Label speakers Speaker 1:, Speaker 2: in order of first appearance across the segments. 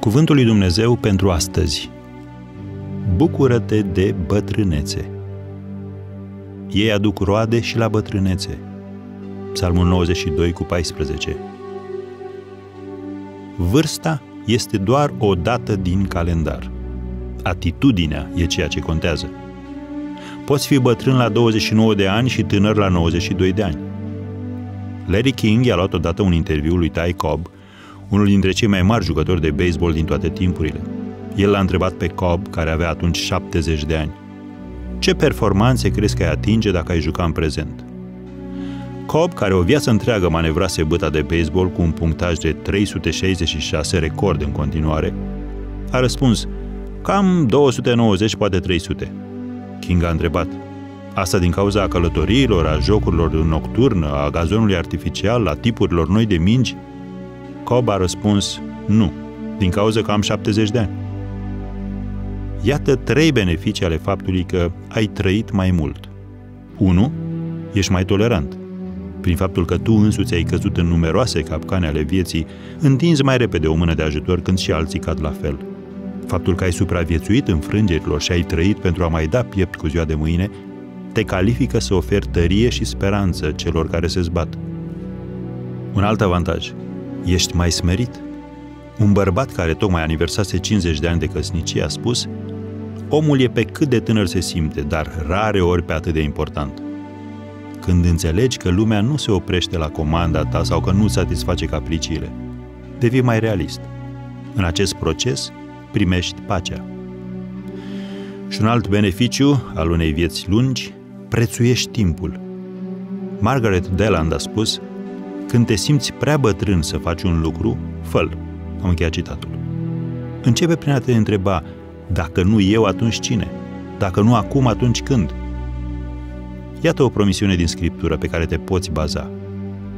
Speaker 1: Cuvântul lui Dumnezeu pentru astăzi. Bucură-te de bătrânețe. Ei aduc roade și la bătrânețe. Psalmul 92 cu 14. Vârsta este doar o dată din calendar. Atitudinea e ceea ce contează. Poți fi bătrân la 29 de ani și tânăr la 92 de ani. Larry King i-a luat odată un interviu lui Ty Cobb, unul dintre cei mai mari jucători de baseball din toate timpurile. El l-a întrebat pe Cobb, care avea atunci 70 de ani. Ce performanțe crezi că ai atinge dacă ai juca în prezent? Cobb, care o viață întreagă manevrase băta de baseball cu un punctaj de 366, record în continuare, a răspuns, cam 290, poate 300. King a întrebat, asta din cauza călătoriilor, a jocurilor nocturnă, a gazonului artificial, a tipurilor noi de mingi? Cobb a răspuns, nu, din cauza că am 70 de ani. Iată trei beneficii ale faptului că ai trăit mai mult. 1. Ești mai tolerant. Prin faptul că tu însuți ai căzut în numeroase capcane ale vieții, întinzi mai repede o mână de ajutor când și alții cad la fel. Faptul că ai supraviețuit înfrângerilor și ai trăit pentru a mai da piept cu ziua de mâine, te califică să oferi tărie și speranță celor care se zbat. Un alt avantaj. Ești mai smerit. Un bărbat care tocmai aniversase 50 de ani de căsnicie a spus Omul e pe cât de tânăr se simte, dar rare ori pe atât de important. Când înțelegi că lumea nu se oprește la comanda ta sau că nu satisface capriciile, devii mai realist. În acest proces primești pacea. Și un alt beneficiu al unei vieți lungi, prețuiești timpul. Margaret Deland a spus, când te simți prea bătrân să faci un lucru, fă Am încheiat citatul. Începe prin a te întreba, dacă nu eu, atunci cine? Dacă nu acum, atunci când? Iată o promisiune din Scriptură pe care te poți baza.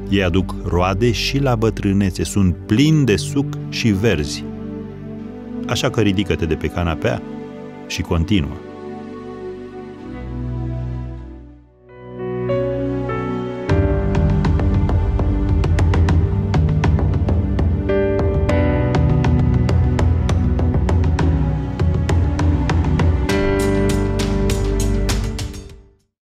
Speaker 1: Ei aduc roade și la bătrânețe, sunt plini de suc și verzi. Așa că ridică-te de pe canapea și continuă.